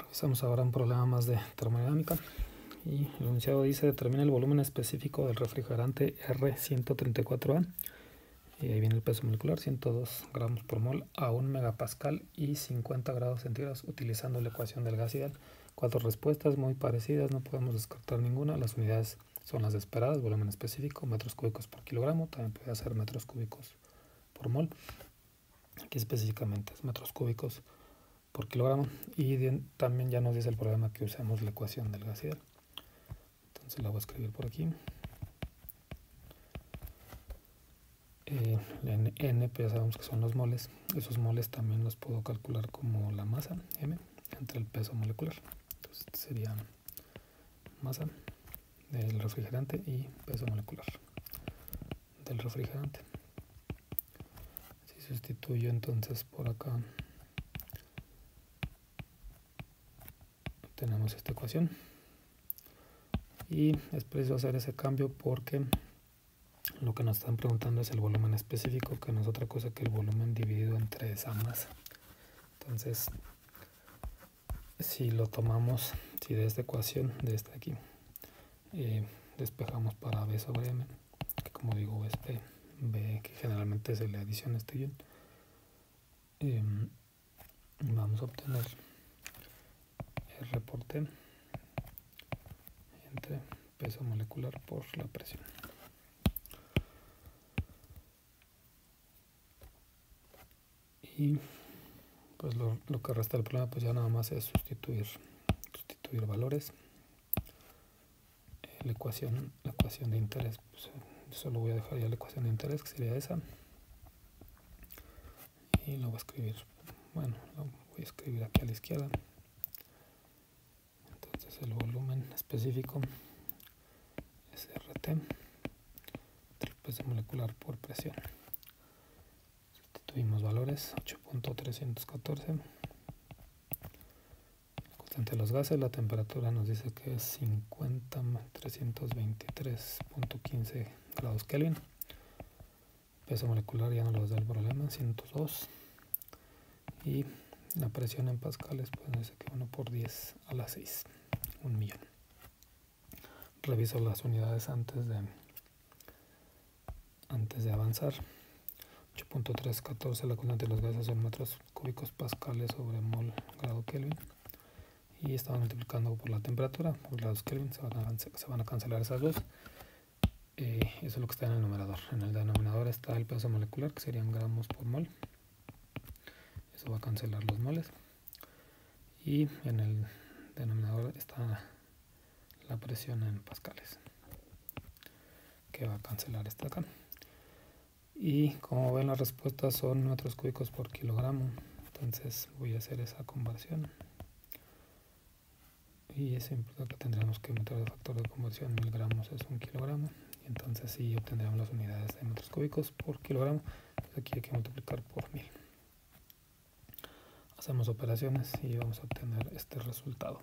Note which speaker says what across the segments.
Speaker 1: Revisamos ahora un problema más de termodinámica. Y el enunciado dice, determina el volumen específico del refrigerante R134A. Y ahí viene el peso molecular, 102 gramos por mol a 1 megapascal y 50 grados centígrados utilizando la ecuación del gas ideal. Cuatro respuestas muy parecidas, no podemos descartar ninguna. Las unidades son las esperadas, volumen específico, metros cúbicos por kilogramo, también puede ser metros cúbicos por mol. Aquí específicamente es metros cúbicos por kilogramo y también ya nos dice el problema que usemos la ecuación del gas ideal. Entonces la voy a escribir por aquí. Eh, n, n, pues ya sabemos que son los moles. Esos moles también los puedo calcular como la masa, m, entre el peso molecular. Entonces este sería masa del refrigerante y peso molecular del refrigerante. Si sustituyo entonces por acá tenemos esta ecuación. Y es preciso hacer ese cambio porque lo que nos están preguntando es el volumen específico que no es otra cosa que el volumen dividido entre esa masa entonces si lo tomamos si de esta ecuación de esta aquí eh, despejamos para b sobre m que como digo es b, b que generalmente es la adición este guion eh, vamos a obtener entre peso molecular por la presión. Y pues lo, que resta del problema pues ya nada más es sustituir, sustituir valores. la ecuación, la ecuación de interés, pues, solo voy a dejar ya la ecuación de interés que sería esa. Y lo voy a escribir, bueno, lo voy a escribir aquí a la izquierda el volumen específico es RT, el peso molecular por presión. Sustituimos valores 8.314. El constante de los gases, la temperatura nos dice que es 50.323.15 grados Kelvin. Peso molecular ya no los da el problema, 102. Y la presión en pascales, pues dice que 1 por 10 a la 6 un millón. Reviso las unidades antes de antes de avanzar. 8.314 la constante de los gases son metros cúbicos pascales sobre mol grado Kelvin. Y estamos multiplicando por la temperatura por grados Kelvin se van a, se van a cancelar esas dos. Eh, eso es lo que está en el numerador. En el denominador está el peso molecular que serían gramos por mol. Eso va a cancelar los moles. Y en el denominador está la presión en pascales que va a cancelar esta acá. Y como ven las respuestas son metros cúbicos por kilogramo. Entonces voy a hacer esa conversión. Y eso implica que tendremos que meter el factor de conversión mil gramos es un kilogramo. Y entonces sí obtendremos las unidades de metros cúbicos por kilogramo. Aquí hay que multiplicar por mil hacemos operaciones y vamos a obtener este resultado.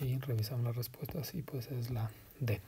Speaker 1: Y revisamos las respuestas y pues es la D